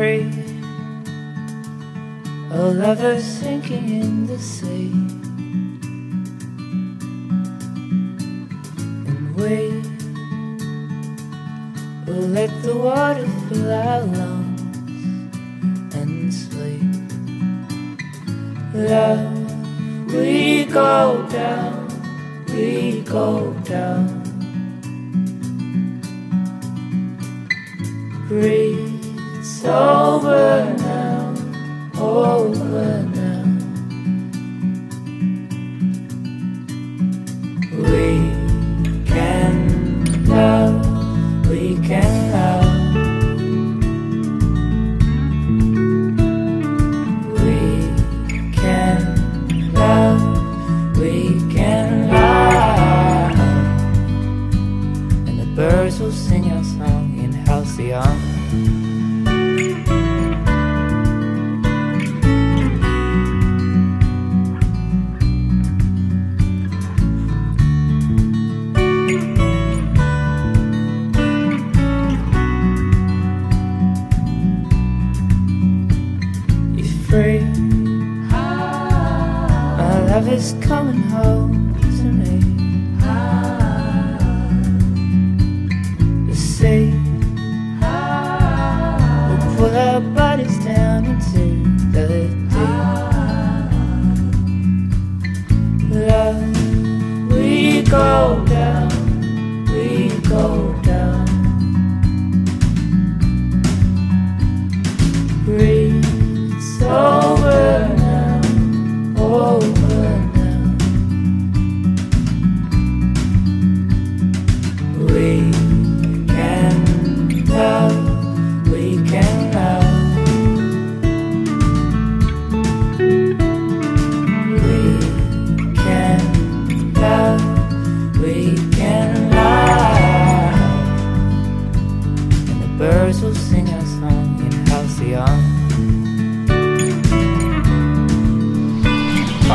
free. A lover sinking in the sea. And we will let the water fill our lungs and sleep. Love, we go down, we go down. Breathe, it's over now, over now. We can love, we can love. We can love, we can love. And the birds will sing our song in Halcyon. Love is coming home to me. The sea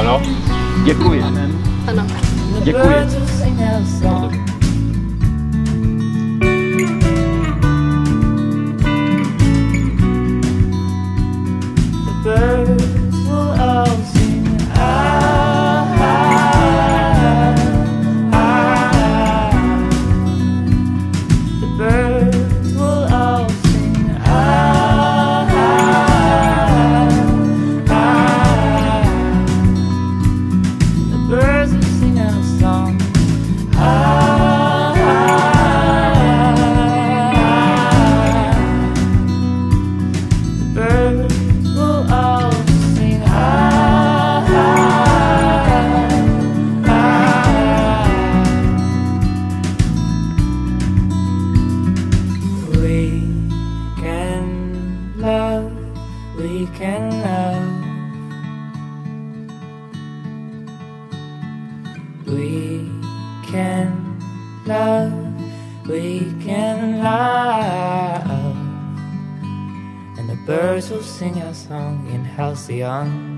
Ano? Děkuji. The Děkuji. We can love. And the birds will sing our song in Halcyon.